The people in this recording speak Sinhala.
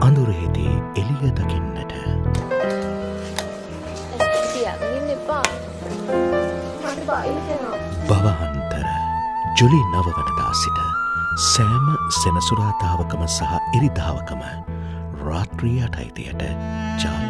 අඳුරේදී එළිය දකින්නට. තියන්න එපා මට බයිනවා බවහන්තර ජුලි නවවනදා සිට සෑම සෙනසුරාතාවකම සහ ඉරිදාවකම රාත්‍රියයට අයිතියට ජාතික රූපවාහිනියෙන්